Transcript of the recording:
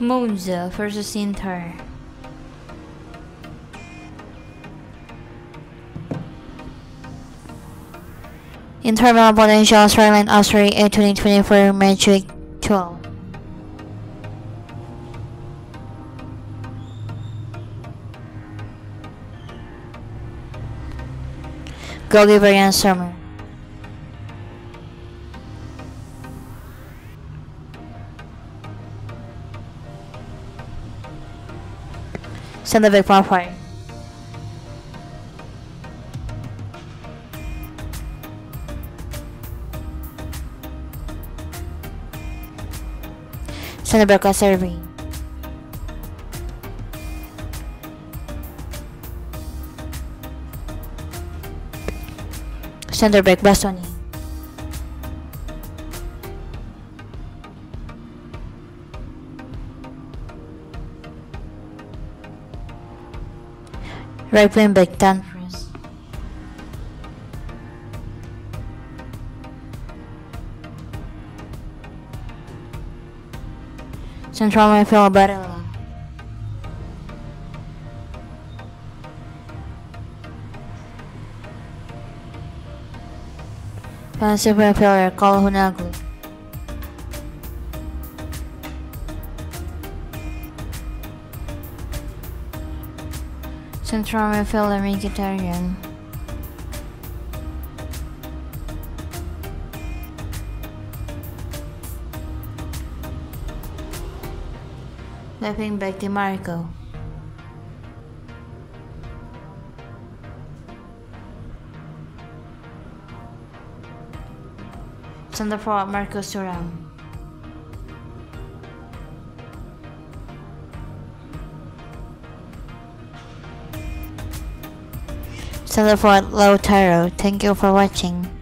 Monza versus Inter. Inter Milan potential storyline Austria 8 2024 match week 12. Goalkeeper Yann Center back Malfoy. Center back Acerbi. Center back Bastoni. Right wing back Dumfries. Central midfield Barella. Defensive midfielder Cole Central midfielder Mkhitaryan. Wing back Dimarco. Center forward Marcus Thuram. Center forward Lautaro. Thank you for watching.